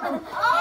Oh.